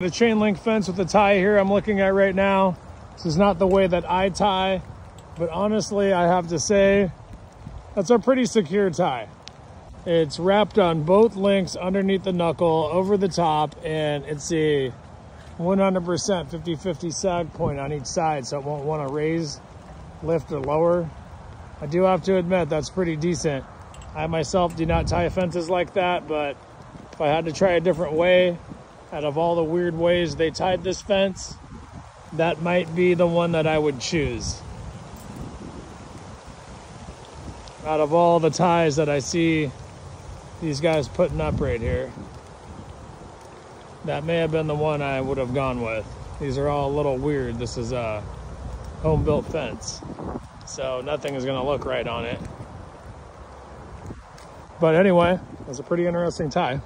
The chain link fence with the tie here I'm looking at right now. This is not the way that I tie, but honestly, I have to say, that's a pretty secure tie. It's wrapped on both links underneath the knuckle, over the top, and it's a 100% 50-50 sag point on each side, so it won't want to raise, lift, or lower. I do have to admit, that's pretty decent. I myself do not tie fences like that, but if I had to try a different way, out of all the weird ways they tied this fence, that might be the one that I would choose. Out of all the ties that I see these guys putting up right here, that may have been the one I would have gone with. These are all a little weird. This is a home built fence, so nothing is going to look right on it. But anyway, it's a pretty interesting tie.